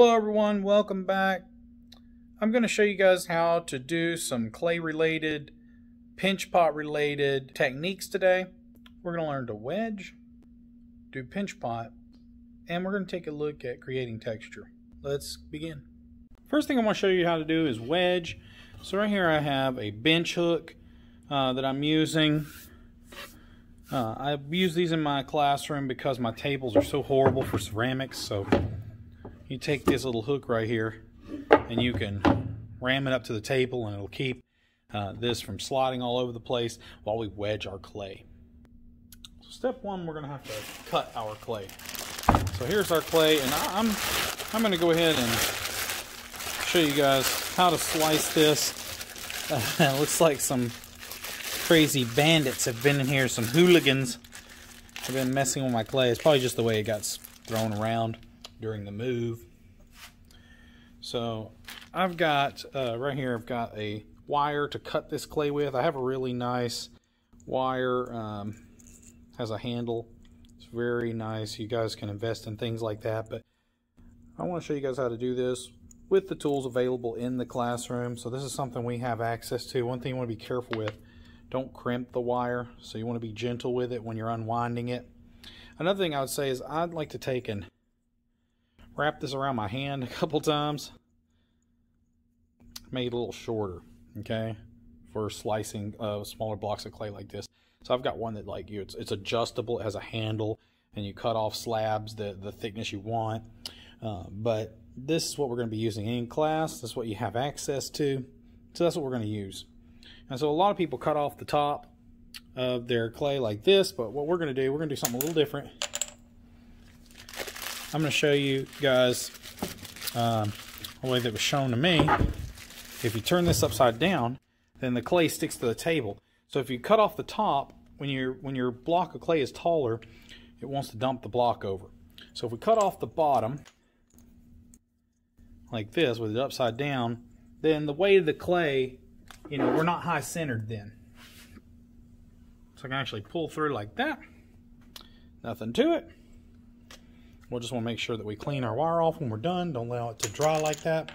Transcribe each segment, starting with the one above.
Hello everyone, welcome back. I'm going to show you guys how to do some clay related, pinch pot related techniques today. We're going to learn to wedge, do pinch pot, and we're going to take a look at creating texture. Let's begin. First thing I want to show you how to do is wedge. So right here I have a bench hook uh, that I'm using. Uh, I use these in my classroom because my tables are so horrible for ceramics. So you take this little hook right here and you can ram it up to the table and it'll keep uh, this from sliding all over the place while we wedge our clay. So step one, we're to have to cut our clay. So here's our clay and I'm, I'm to go ahead and show you guys how to slice this. Looks like some crazy bandits have been in here, some hooligans have been messing with my clay. It's probably just the way it got thrown around during the move. So I've got, uh, right here, I've got a wire to cut this clay with. I have a really nice wire, um, has a handle. It's very nice. You guys can invest in things like that, but I want to show you guys how to do this with the tools available in the classroom. So this is something we have access to. One thing you want to be careful with, don't crimp the wire. So you want to be gentle with it when you're unwinding it. Another thing I would say is I'd like to take and wrap this around my hand a couple times. Made a little shorter, okay, for slicing uh, smaller blocks of clay like this. So I've got one that like you, it's, it's adjustable, it has a handle, and you cut off slabs the, the thickness you want. Uh, but this is what we're going to be using in class. This is what you have access to. So that's what we're going to use. And so a lot of people cut off the top of their clay like this, but what we're going to do, we're going to do something a little different. I'm going to show you guys um, a way that was shown to me. If you turn this upside down, then the clay sticks to the table. So if you cut off the top, when your when your block of clay is taller, it wants to dump the block over. So if we cut off the bottom, like this, with it upside down, then the weight of the clay, you know, we're not high centered then. So I can actually pull through like that. Nothing to it. We'll just want to make sure that we clean our wire off when we're done. Don't allow it to dry like that.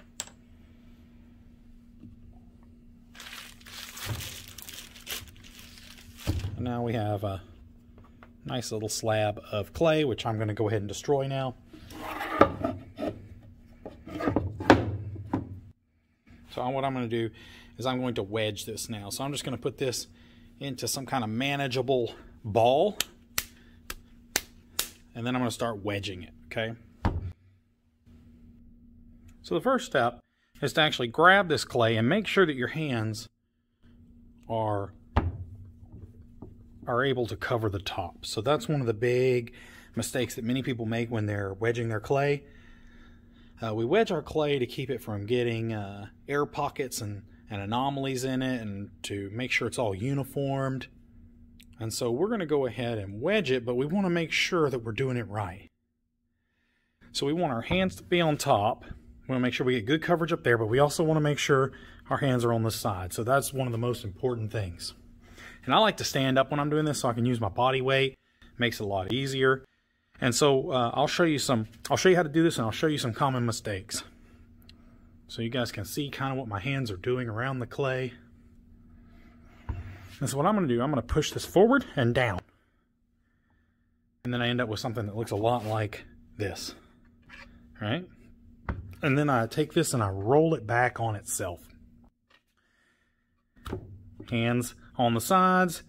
And now we have a nice little slab of clay, which I'm going to go ahead and destroy now. So what I'm going to do is I'm going to wedge this now. So I'm just going to put this into some kind of manageable ball and then I'm going to start wedging it, okay? So the first step is to actually grab this clay and make sure that your hands are are able to cover the top. So that's one of the big mistakes that many people make when they're wedging their clay. Uh, we wedge our clay to keep it from getting uh, air pockets and, and anomalies in it and to make sure it's all uniformed. And so we're going to go ahead and wedge it, but we want to make sure that we're doing it right. So we want our hands to be on top. We want to make sure we get good coverage up there, but we also want to make sure our hands are on the side. So that's one of the most important things. And I like to stand up when I'm doing this so I can use my body weight. It makes it a lot easier. And so uh, I'll show you some, I'll show you how to do this and I'll show you some common mistakes. So you guys can see kind of what my hands are doing around the clay. And so what I'm going to do, I'm going to push this forward and down. And then I end up with something that looks a lot like this. Right? And then I take this and I roll it back on itself. Hands on the sides.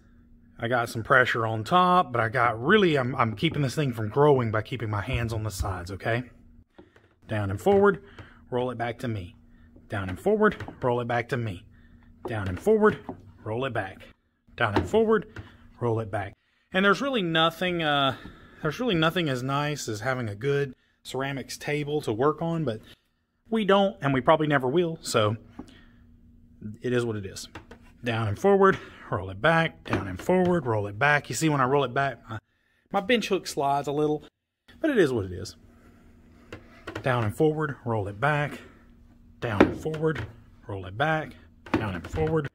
I got some pressure on top, but I got really, I'm, I'm keeping this thing from growing by keeping my hands on the sides, okay? Down and forward, roll it back to me. Down and forward, roll it back to me. Down and forward, roll it back down and forward, roll it back. And there's really nothing, uh, there's really nothing as nice as having a good ceramics table to work on, but we don't, and we probably never will, so it is what it is. Down and forward, roll it back, down and forward, roll it back. You see when I roll it back, my, my bench hook slides a little, but it is what it is. Down and forward, roll it back, down and forward, roll it back, down and forward,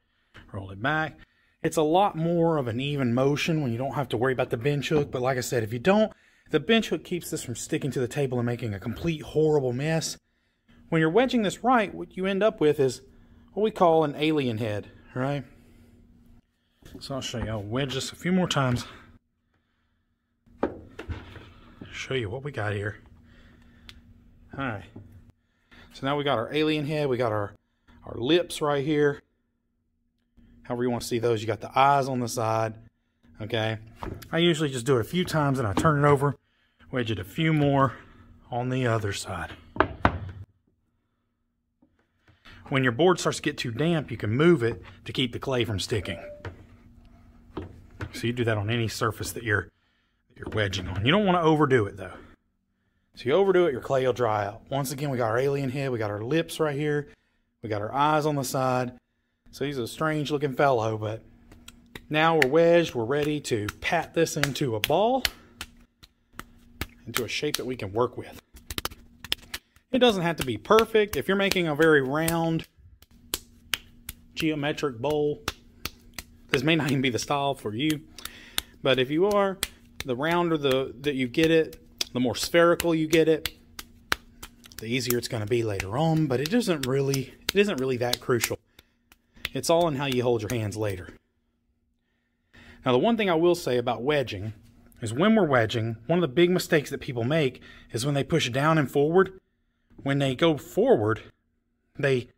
roll it back. It's a lot more of an even motion when you don't have to worry about the bench hook. But like I said, if you don't, the bench hook keeps this from sticking to the table and making a complete horrible mess. when you're wedging this right, what you end up with is what we call an alien head, right? So I'll show you. I'll wedge this a few more times. Show you what we got here. All right. So now we got our alien head. We got our, our lips right here. However you want to see those. You got the eyes on the side. Okay. I usually just do it a few times and I turn it over. Wedge it a few more on the other side. When your board starts to get too damp, you can move it to keep the clay from sticking. So you do that on any surface that you're that you're wedging on. You don't want to overdo it though. So you overdo it, your clay will dry out. Once again, we got our alien head, we got our lips right here, we got our eyes on the side. So he's a strange looking fellow, but now we're wedged, we're ready to pat this into a ball, into a shape that we can work with. It doesn't have to be perfect. If you're making a very round geometric bowl, this may not even be the style for you. But if you are, the rounder the that you get it, the more spherical you get it, the easier it's going to be later on. But it isn't really it isn't really that crucial. It's all in how you hold your hands later. Now, the one thing I will say about wedging is when we're wedging, one of the big mistakes that people make is when they push down and forward. When they go forward, they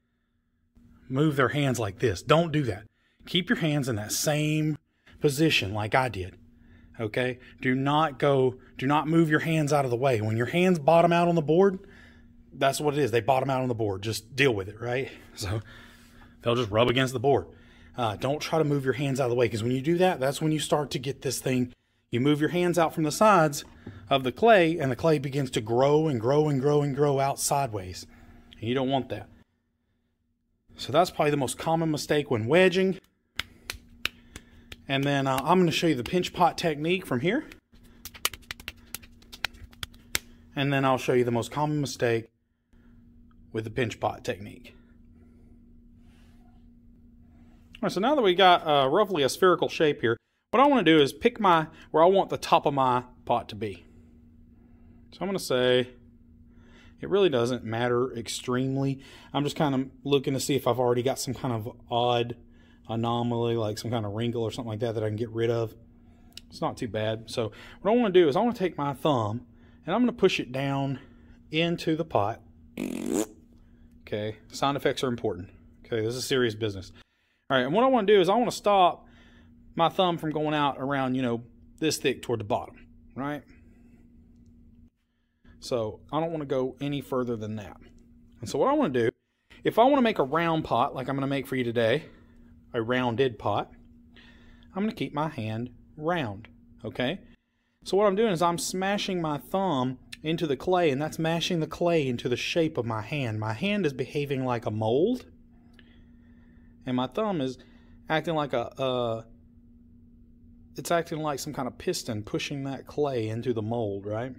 move their hands like this. Don't do that. Keep your hands in that same position like I did. Okay? Do not go, do not move your hands out of the way. When your hands bottom out on the board, that's what it is. They bottom out on the board. Just deal with it, right? So they'll just rub against the board. Uh, don't try to move your hands out of the way because when you do that, that's when you start to get this thing. You move your hands out from the sides of the clay, and the clay begins to grow and grow and grow and grow out sideways. And you don't want that. So that's probably the most common mistake when wedging. And then uh, I'm going to show you the pinch pot technique from here. And then I'll show you the most common mistake with the pinch pot technique. All right, so now that we got uh, roughly a spherical shape here, what I want to do is pick my where I want the top of my pot to be. So I'm going to say it really doesn't matter extremely. I'm just kind of looking to see if I've already got some kind of odd anomaly, like some kind of wrinkle or something like that that I can get rid of. It's not too bad. So what I want to do is I want to take my thumb and I'm going to push it down into the pot. Okay, sound effects are important. Okay, this is serious business. All right, and what I want to do is I want to stop my thumb from going out around, you know, this thick toward the bottom, right? So I don't want to go any further than that. And so what I want to do, if I want to make a round pot like I'm going to make for you today, a rounded pot, I'm going to keep my hand round, okay? So what I'm doing is I'm smashing my thumb into the clay, and that's mashing the clay into the shape of my hand. My hand is behaving like a mold, and my thumb is acting like a, uh, it's acting like some kind of piston pushing that clay into the mold, right?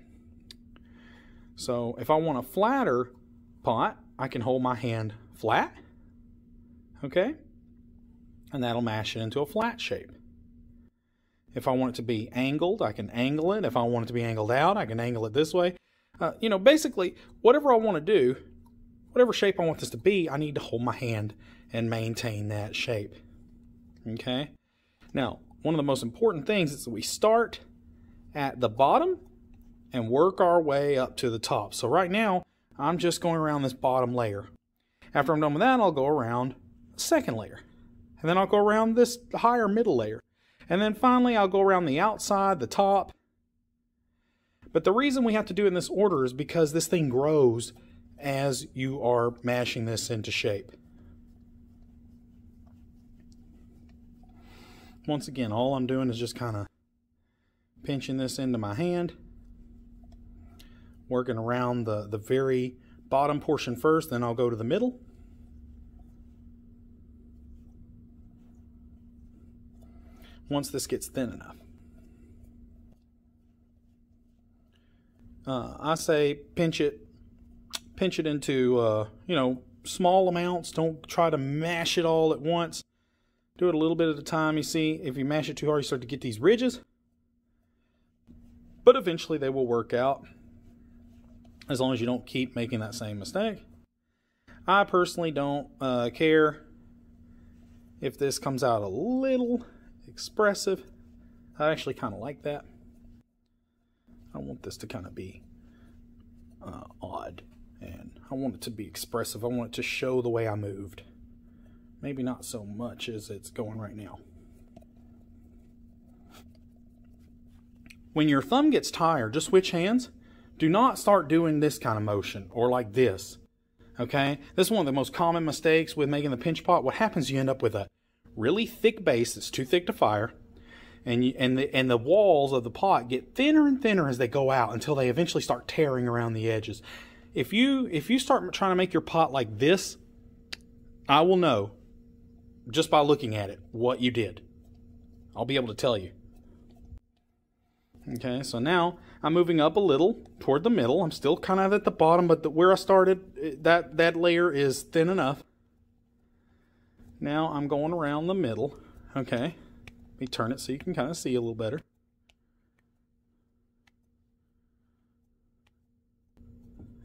So if I want a flatter pot, I can hold my hand flat, okay? And that'll mash it into a flat shape. If I want it to be angled, I can angle it. If I want it to be angled out, I can angle it this way. Uh, you know, basically, whatever I want to do, whatever shape I want this to be, I need to hold my hand and maintain that shape. Okay? Now, one of the most important things is that we start at the bottom and work our way up to the top. So right now, I'm just going around this bottom layer. After I'm done with that, I'll go around the second layer. And then I'll go around this higher middle layer. And then finally, I'll go around the outside, the top. But the reason we have to do it in this order is because this thing grows as you are mashing this into shape. Once again, all I'm doing is just kind of pinching this into my hand, working around the, the very bottom portion first, then I'll go to the middle. Once this gets thin enough. Uh, I say pinch it, pinch it into, uh, you know, small amounts. Don't try to mash it all at once. Do it a little bit at a time. You see, if you mash it too hard, you start to get these ridges. But eventually they will work out as long as you don't keep making that same mistake. I personally don't uh, care if this comes out a little expressive. I actually kind of like that. I want this to kind of be uh, odd and I want it to be expressive. I want it to show the way I moved. Maybe not so much as it's going right now. When your thumb gets tired, just switch hands. Do not start doing this kind of motion or like this. Okay? This is one of the most common mistakes with making the pinch pot. What happens, you end up with a really thick base that's too thick to fire. And, you, and, the, and the walls of the pot get thinner and thinner as they go out until they eventually start tearing around the edges. If you if you start trying to make your pot like this, I will know just by looking at it what you did. I'll be able to tell you. Okay, so now I'm moving up a little toward the middle. I'm still kind of at the bottom, but the, where I started, eh, that, that layer is thin enough. Now I'm going around the middle. Okay, let me turn it so you can kind of see a little better.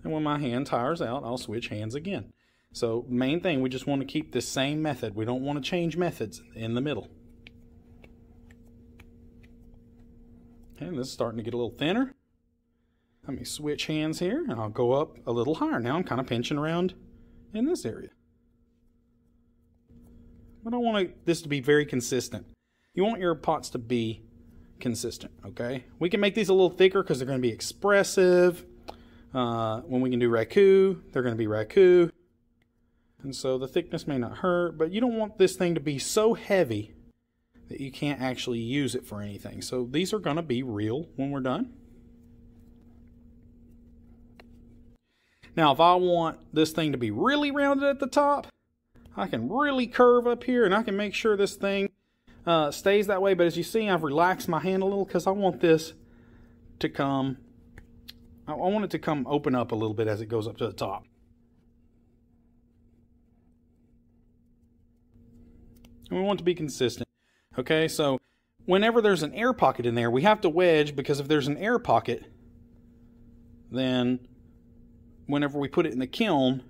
And when my hand tires out, I'll switch hands again. So main thing, we just want to keep the same method. We don't want to change methods in the middle. Okay, this is starting to get a little thinner. Let me switch hands here and I'll go up a little higher. Now I'm kind of pinching around in this area. But I want this to be very consistent. You want your pots to be consistent, okay? We can make these a little thicker because they're going to be expressive. Uh, when we can do raku, they're going to be raku. And so the thickness may not hurt, but you don't want this thing to be so heavy that you can't actually use it for anything. So these are going to be real when we're done. Now, if I want this thing to be really rounded at the top, I can really curve up here and I can make sure this thing uh, stays that way. But as you see, I've relaxed my hand a little because I want this to come, I want it to come open up a little bit as it goes up to the top. And we want to be consistent. Okay, so whenever there's an air pocket in there, we have to wedge because if there's an air pocket, then whenever we put it in the kiln,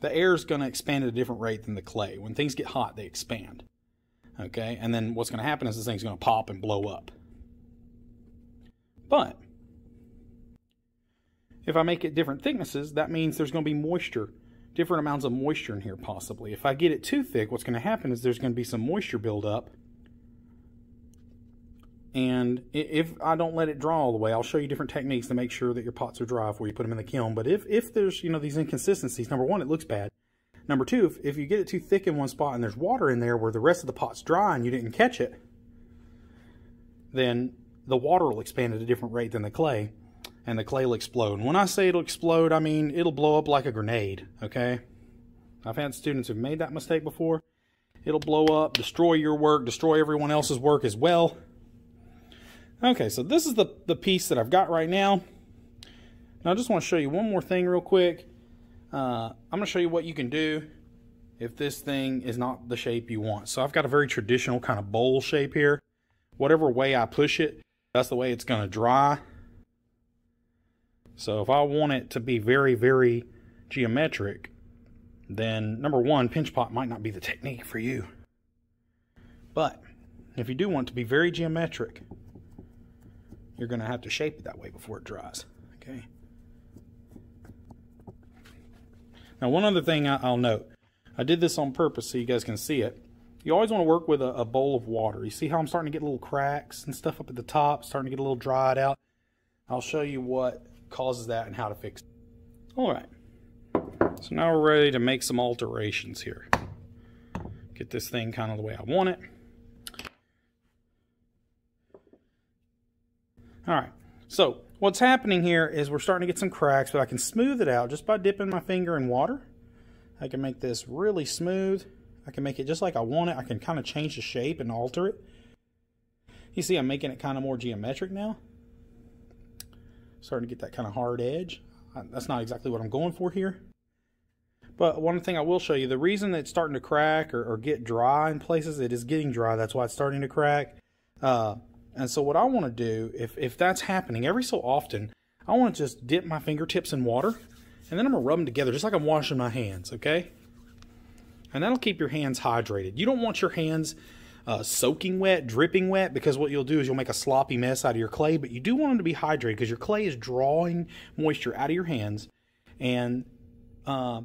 the air is going to expand at a different rate than the clay. When things get hot, they expand. Okay, and then what's going to happen is this thing's going to pop and blow up. But if I make it different thicknesses, that means there's going to be moisture different amounts of moisture in here possibly. If I get it too thick, what's going to happen is there's going to be some moisture buildup. And if I don't let it dry all the way, I'll show you different techniques to make sure that your pots are dry before you put them in the kiln. But if, if there's, you know, these inconsistencies, number one, it looks bad. Number two, if, if you get it too thick in one spot and there's water in there where the rest of the pot's dry and you didn't catch it, then the water will expand at a different rate than the clay and the clay will explode. when I say it'll explode, I mean it'll blow up like a grenade, okay? I've had students who've made that mistake before. It'll blow up, destroy your work, destroy everyone else's work as well. Okay, so this is the, the piece that I've got right now. Now I just want to show you one more thing real quick. Uh, I'm going to show you what you can do if this thing is not the shape you want. So I've got a very traditional kind of bowl shape here. Whatever way I push it, that's the way it's going to dry. So if I want it to be very, very geometric, then number one, pinch pot might not be the technique for you. But if you do want to be very geometric, you're going to have to shape it that way before it dries. Okay. Now, one other thing I'll note. I did this on purpose so you guys can see it. You always want to work with a, a bowl of water. You see how I'm starting to get little cracks and stuff up at the top, starting to get a little dried out. I'll show you what causes that and how to fix it. All right. So now we're ready to make some alterations here. Get this thing kind of the way I want it. All right. So what's happening here is we're starting to get some cracks, but I can smooth it out just by dipping my finger in water. I can make this really smooth. I can make it just like I want it. I can kind of change the shape and alter it. You see I'm making it kind of more geometric now starting to get that kind of hard edge. That's not exactly what I'm going for here. But one thing I will show you, the reason it's starting to crack or, or get dry in places, it is getting dry. That's why it's starting to crack. Uh, and so what I want to do, if, if that's happening every so often, I want to just dip my fingertips in water And then I'm going to rub them together just like I'm washing my hands, okay? And that'll keep your hands hydrated. You don't want your hands uh, soaking wet, dripping wet, because what you'll do is you'll make a sloppy mess out of your clay, but you do want them to be hydrated because your clay is drawing moisture out of your hands. And uh,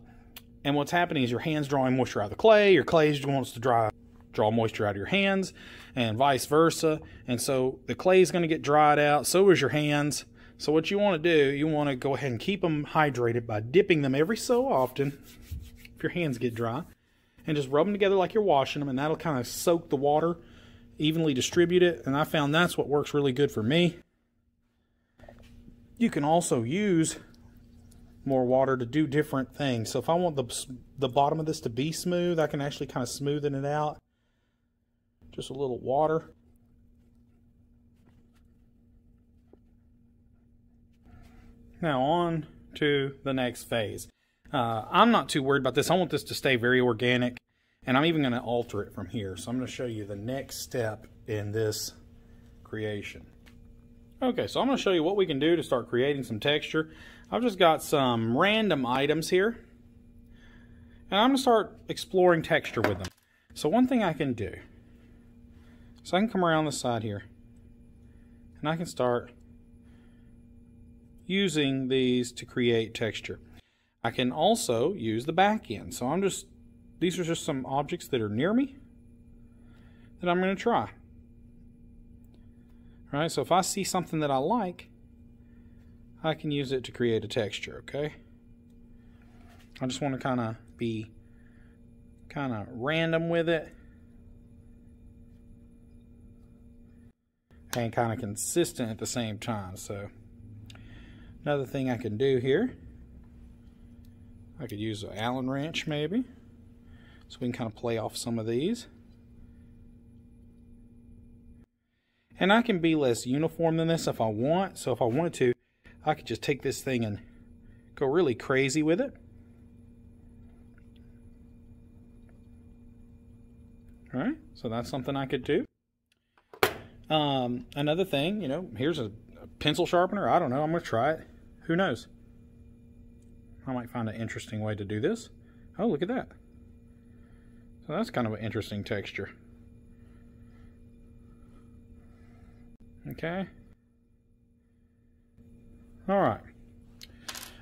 and what's happening is your hands drawing moisture out of the clay, your clay wants to dry, draw moisture out of your hands, and vice versa. And so the clay is going to get dried out, so is your hands. So what you want to do, you want to go ahead and keep them hydrated by dipping them every so often if your hands get dry and just rub them together like you're washing them and that'll kind of soak the water, evenly distribute it. And I found that's what works really good for me. You can also use more water to do different things. So if I want the, the bottom of this to be smooth, I can actually kind of smoothen it out. Just a little water. Now on to the next phase. Uh, I'm not too worried about this. I want this to stay very organic, and I'm even going to alter it from here. So I'm going to show you the next step in this creation. Okay, so I'm going to show you what we can do to start creating some texture. I've just got some random items here, and I'm going to start exploring texture with them. So one thing I can do, so I can come around the side here, and I can start using these to create texture. I can also use the back end. So I'm just, these are just some objects that are near me that I'm going to try. All right, so if I see something that I like, I can use it to create a texture, okay? I just want to kind of be kind of random with it. And kind of consistent at the same time, so Another thing I can do here, I could use an Allen wrench maybe, so we can kind of play off some of these. And I can be less uniform than this if I want, so if I wanted to, I could just take this thing and go really crazy with it. Alright, so that's something I could do. Um, another thing, you know, here's a pencil sharpener? I don't know. I'm going to try it. Who knows? I might find an interesting way to do this. Oh, look at that. So that's kind of an interesting texture. Okay. All right.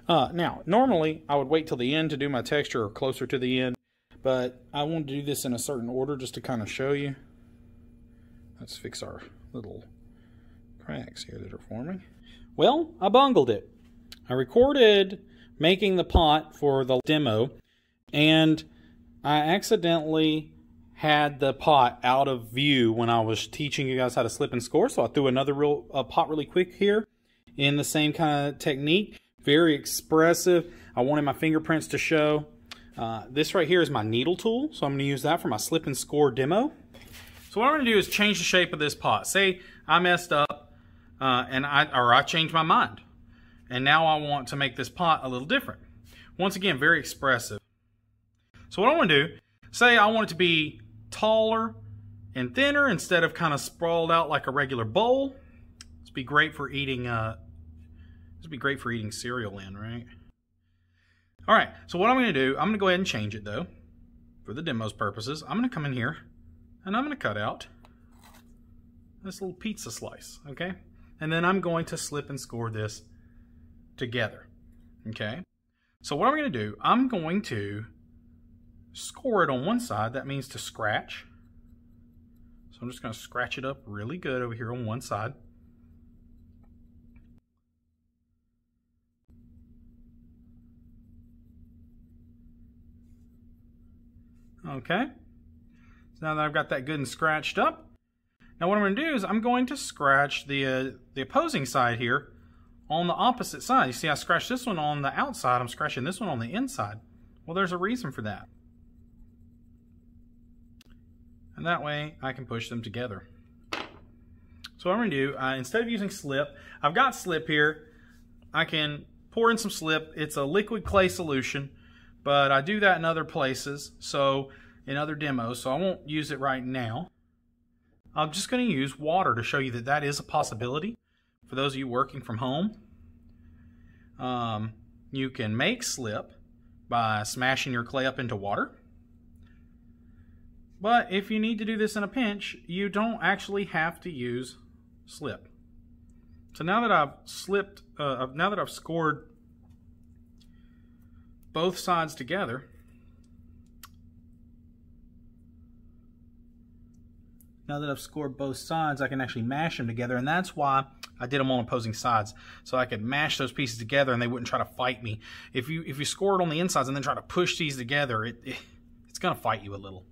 Uh, now, normally I would wait till the end to do my texture or closer to the end, but I want to do this in a certain order just to kind of show you. Let's fix our little cracks here that are forming. Well, I bungled it. I recorded making the pot for the demo, and I accidentally had the pot out of view when I was teaching you guys how to slip and score, so I threw another real uh, pot really quick here in the same kind of technique. Very expressive. I wanted my fingerprints to show. Uh, this right here is my needle tool, so I'm going to use that for my slip and score demo. So what I'm to do is change the shape of this pot. Say I messed up uh, and I or I changed my mind, and now I want to make this pot a little different. Once again, very expressive. So what I want to do, say I want it to be taller and thinner instead of kind of sprawled out like a regular bowl. This would be great for eating. Uh, this would be great for eating cereal in, right? All right. So what I'm going to do, I'm going to go ahead and change it though, for the demo's purposes. I'm going to come in here, and I'm going to cut out this little pizza slice. Okay and then I'm going to slip and score this together. Okay? So what I'm going to do, I'm going to score it on one side. That means to scratch. So I'm just going to scratch it up really good over here on one side. Okay. So now that I've got that good and scratched up, now what I'm going to do is I'm going to scratch the, uh, the opposing side here on the opposite side. You see I scratched this one on the outside, I'm scratching this one on the inside. Well, there's a reason for that. And that way I can push them together. So what I'm going to do, uh, instead of using slip, I've got slip here. I can pour in some slip. It's a liquid clay solution, but I do that in other places, so in other demos, so I won't use it right now. I'm just going to use water to show you that that is a possibility for those of you working from home. Um, you can make slip by smashing your clay up into water. But if you need to do this in a pinch, you don't actually have to use slip. So now that I've slipped, uh, now that I've scored both sides together, now that I've scored both sides, I can actually mash them together, and that's why I did them on opposing sides, so I could mash those pieces together and they wouldn't try to fight me. If you if you score it on the insides and then try to push these together, it, it it's gonna fight you a little.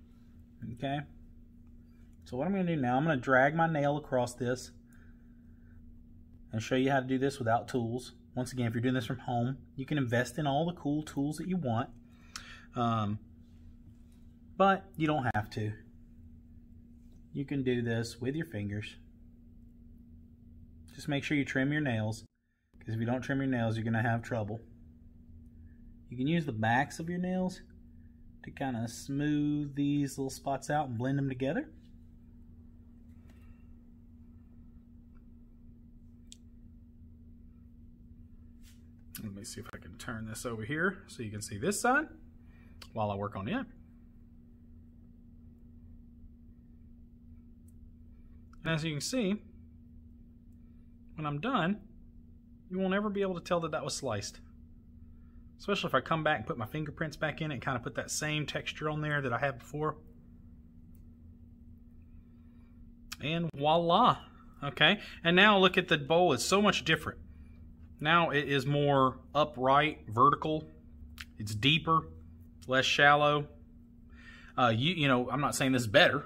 Okay. So what I'm gonna do now, I'm gonna drag my nail across this and show you how to do this without tools. Once again, if you're doing this from home, you can invest in all the cool tools that you want, um, but you don't have to. You can do this with your fingers. Just make sure you trim your nails because if you don't trim your nails, you're going to have trouble. You can use the backs of your nails to kind of smooth these little spots out and blend them together. Let me see if I can turn this over here so you can see this side while I work on it. And as you can see, when I'm done, you won't ever be able to tell that that was sliced. Especially if I come back and put my fingerprints back in and kind of put that same texture on there that I had before. And voila. Okay, and now look at the bowl, it's so much different. Now it is more upright, vertical. It's deeper, less shallow. Uh, you, you know, I'm not saying this is better.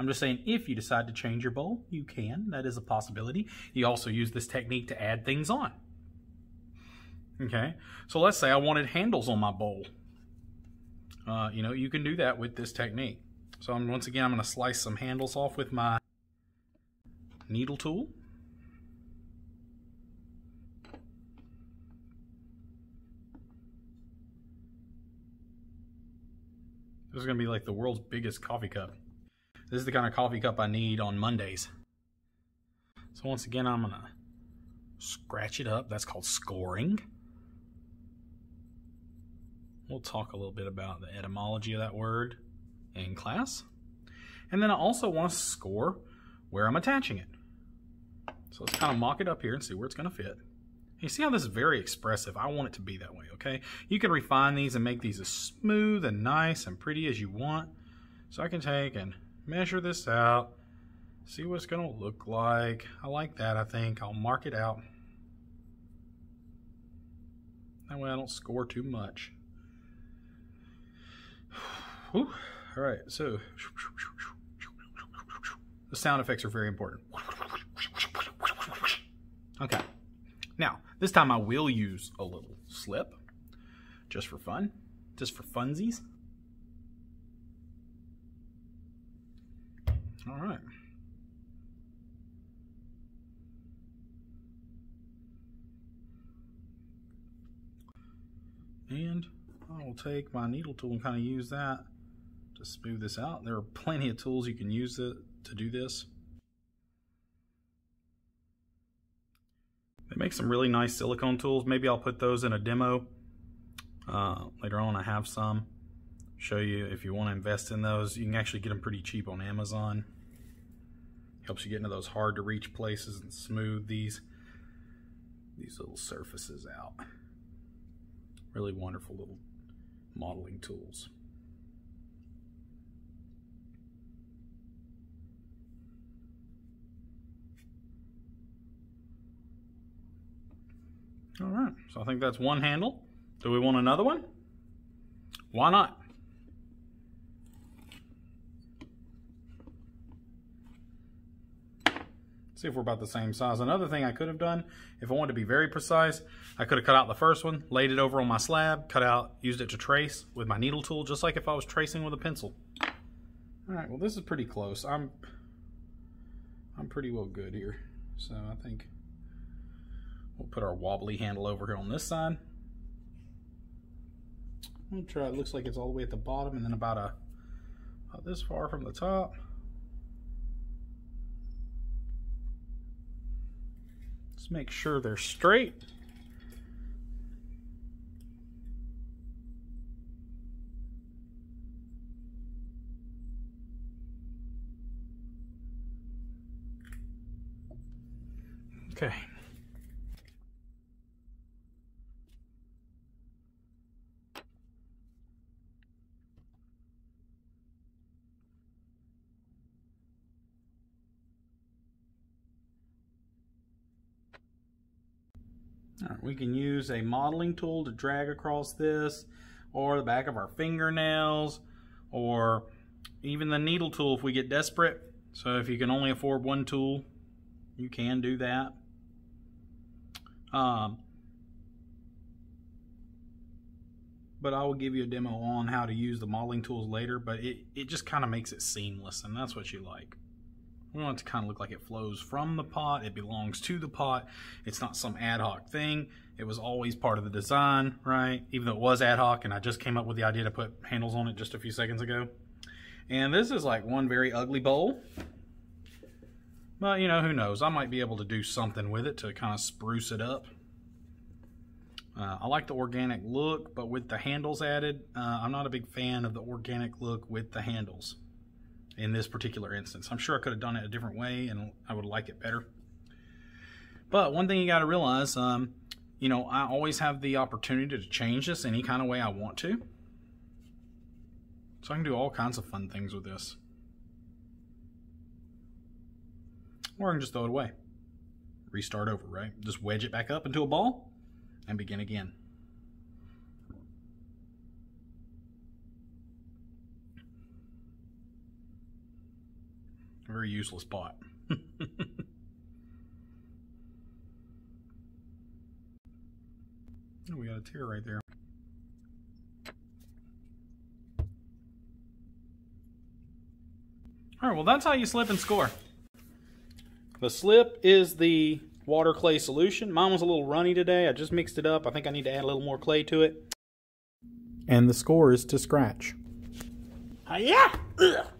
I'm just saying if you decide to change your bowl, you can. That is a possibility. You also use this technique to add things on. Okay, so let's say I wanted handles on my bowl. Uh, you know, you can do that with this technique. So I'm, once again, I'm going to slice some handles off with my needle tool. This is going to be like the world's biggest coffee cup. This is the kind of coffee cup I need on Mondays. So once again, I'm to scratch it up. That's called scoring. We'll talk a little bit about the etymology of that word in class. And then I also want to score where I'm attaching it. So let's kind of mock it up here and see where it's going to fit. You see how this is very expressive? I want it to be that way, okay? You can refine these and make these as smooth and nice and pretty as you want. So I can take and measure this out, see what it's going to look like. I like that, I think. I'll mark it out. That way I don't score too much. Whew. All right, so the sound effects are very important. Okay, now this time I will use a little slip just for fun, just for funsies. All right. And I will take my needle tool and kind of use that to smooth this out. There are plenty of tools you can use to, to do this. They make some really nice silicone tools. Maybe I'll put those in a demo. Uh, later on I have some show you if you want to invest in those. You can actually get them pretty cheap on Amazon. Helps you get into those hard to reach places and smooth these these little surfaces out. Really wonderful little modeling tools. All right, so I think that's one handle. Do we want another one? Why not? See if we're about the same size. Another thing I could have done, if I wanted to be very precise, I could have cut out the first one, laid it over on my slab, cut out, used it to trace with my needle tool, just like if I was tracing with a pencil. All right, well this is pretty close. I'm, I'm pretty well good here. So I think we'll put our wobbly handle over here on this side. I'm gonna try, it looks like it's all the way at the bottom and then about a, about this far from the top. Make sure they're straight. Okay. We can use a modeling tool to drag across this or the back of our fingernails or even the needle tool if we get desperate. So if you can only afford one tool, you can do that. Um, but I will give you a demo on how to use the modeling tools later, but it, it just kind of makes it seamless, and that's what you like. We want it to kind of look like it flows from the pot, it belongs to the pot, it's not some ad hoc thing. It was always part of the design, right? Even though it was ad hoc, and I just came up with the idea to put handles on it just a few seconds ago. And this is like one very ugly bowl. But, you know, who knows? I might be able to do something with it to kind of spruce it up. Uh, I like the organic look, but with the handles added, uh, I'm not a big fan of the organic look with the handles in this particular instance. I'm sure I could have done it a different way and I would like it better. But one thing you got to realize, um, you know, I always have the opportunity to change this any kind of way I want to. So I can do all kinds of fun things with this. Or I can just throw it away. Restart over, right? Just wedge it back up into a ball and begin again. Very useless pot. oh, we got a tear right there. All right, well, that's how you slip and score. The slip is the water clay solution. Mine was a little runny today. I just mixed it up. I think I need to add a little more clay to it. And the score is to scratch. Hiya!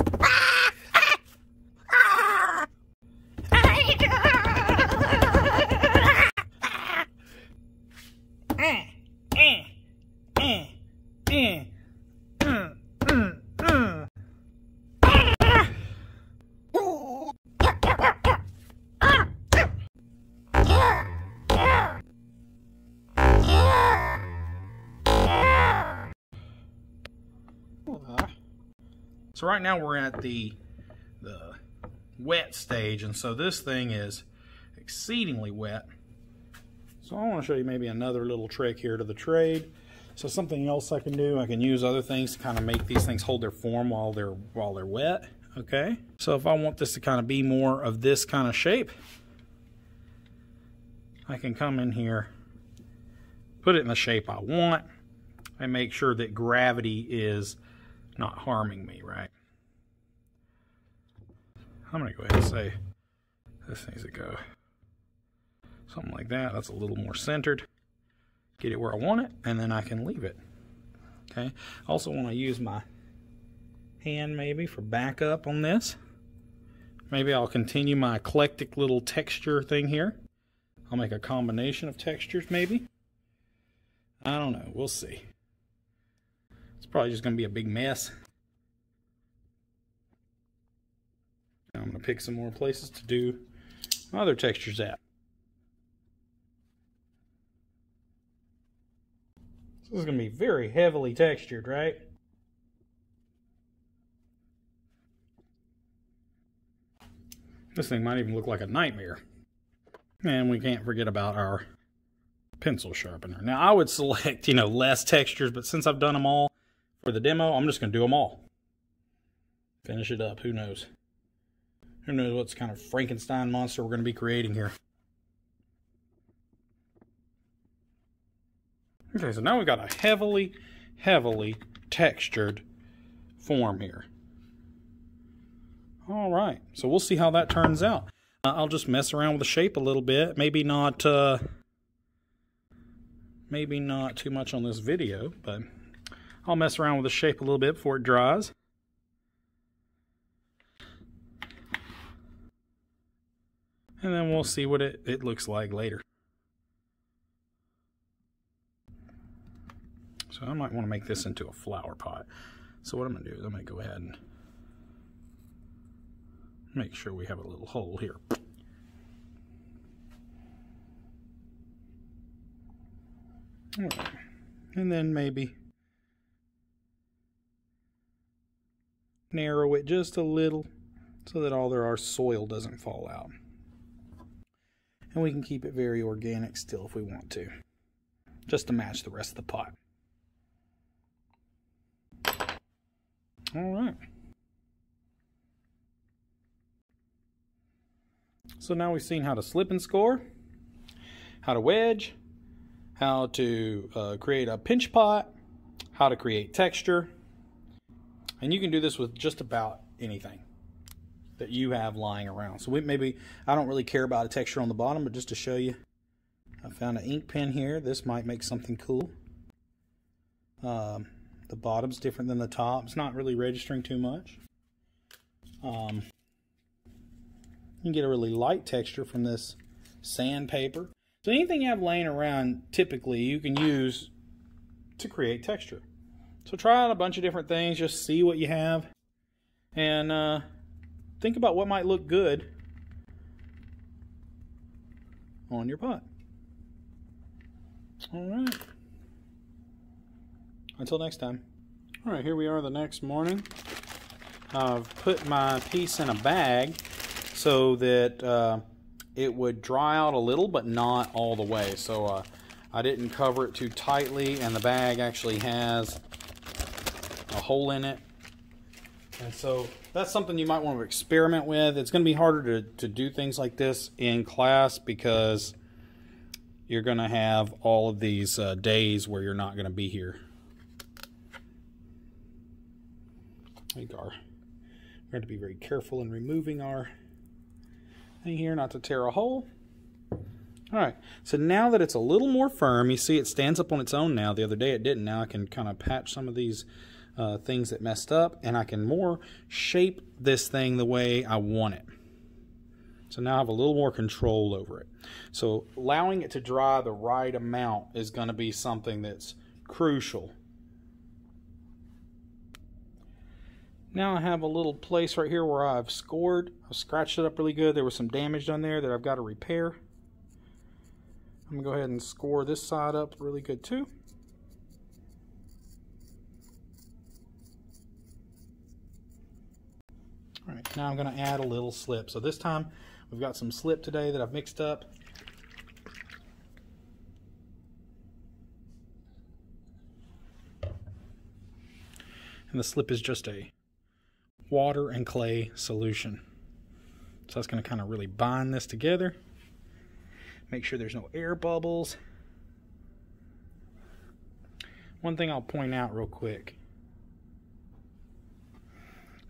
So right now we're at the, the wet stage, and so this thing is exceedingly wet. So I want to show you maybe another little trick here to the trade. So something else I can do, I can use other things to kind of make these things hold their form while they're while they're wet. Okay. So if I want this to kind of be more of this kind of shape, I can come in here, put it in the shape I want, and make sure that gravity is not harming me, right? I'm going to go ahead and say this needs to go something like that. That's a little more centered. Get it where I want it, and then I can leave it. Okay. Also want to use my hand maybe for backup on this. Maybe I'll continue my eclectic little texture thing here. I'll make a combination of textures maybe. I don't know. We'll see probably just going to be a big mess. Now I'm going to pick some more places to do other textures at. This is going to be very heavily textured, right? This thing might even look like a nightmare. And we can't forget about our pencil sharpener. Now I would select, you know, less textures, but since I've done them all, for the demo, I'm just going to do them all. Finish it up. Who knows? Who knows what kind of Frankenstein monster we're going to be creating here. Okay, so now we've got a heavily, heavily textured form here. All right, so we'll see how that turns out. Uh, I'll just mess around with the shape a little bit. Maybe not, uh, maybe not too much on this video, but I'll mess around with the shape a little bit before it dries. And then we'll see what it, it looks like later. So I might want to make this into a flower pot. So what I'm going to do is I'm going to go ahead and Make sure we have a little hole here. And then maybe narrow it just a little so that all there our soil doesn't fall out. And we can keep it very organic still if we want to, just to match the rest of the pot. All right. So now we've seen how to slip and score, how to wedge, how to uh, create a pinch pot, how to create texture. And you can do this with just about anything that you have lying around. So we, maybe, I don't really care about a texture on the bottom, but just to show you, I found an ink pen here. This might make something cool. Um, the bottom's different than the top. It's not really registering too much. Um, you can get a really light texture from this sandpaper. So anything you have laying around, typically, you can use to create texture. So try out a bunch of different things, just see what you have, and uh, think about what might look good on your pot. All right. Until next time. All right, here we are the next morning. I've put my piece in a bag so that uh, it would dry out a little, but not all the way. So uh, I didn't cover it too tightly, and the bag actually has a hole in it. And so that's something you might want to experiment with. It's going to be harder to, to do things like this in class because you're going to have all of these uh, days where you're not going to be here. We're going to be very careful in removing our thing here not to tear a hole. All right, so now that it's a little more firm, you see it stands up on its own now. The other day it didn't. Now I can kind of patch some of these uh, things that messed up, and I can more shape this thing the way I want it. So now I have a little more control over it. So allowing it to dry the right amount is going to be something that's crucial. Now I have a little place right here where I've scored. I've scratched it up really good. There was some damage done there that I've got to repair. I'm going to go ahead and score this side up really good too. All right, now I'm going to add a little slip. So this time we've got some slip today that I've mixed up. And the slip is just a water and clay solution. So that's going to kind of really bind this together. Make sure there's no air bubbles. One thing I'll point out real quick.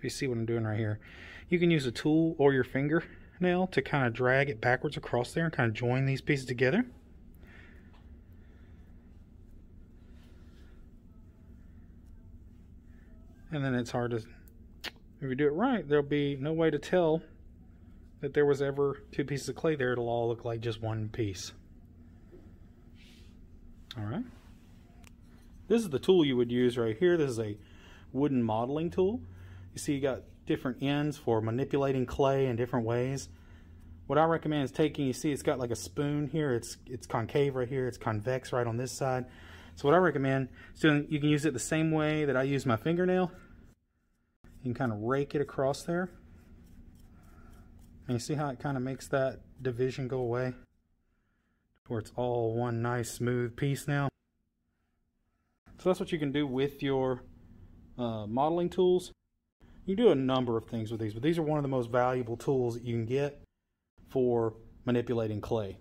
If you see what I'm doing right here, you can use a tool or your fingernail to kind of drag it backwards across there and kind of join these pieces together. And then it's hard to if you do it right, there'll be no way to tell that there was ever two pieces of clay there. It'll all look like just one piece. All right. This is the tool you would use right here. This is a wooden modeling tool. You see you got different ends for manipulating clay in different ways. What I recommend is taking, you see it's got like a spoon here. It's it's concave right here. It's convex right on this side. So what I recommend is doing, you can use it the same way that I use my fingernail. You can kind of rake it across there. And you see how it kind of makes that division go away? Where it's all one nice smooth piece now. So that's what you can do with your uh, modeling tools. You do a number of things with these, but these are one of the most valuable tools that you can get for manipulating clay.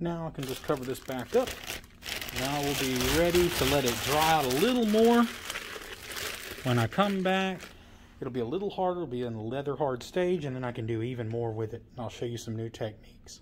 Now I can just cover this back up. Now we'll be ready to let it dry out a little more. When I come back, it'll be a little harder, it'll be in the leather hard stage, and then I can do even more with it. And I'll show you some new techniques.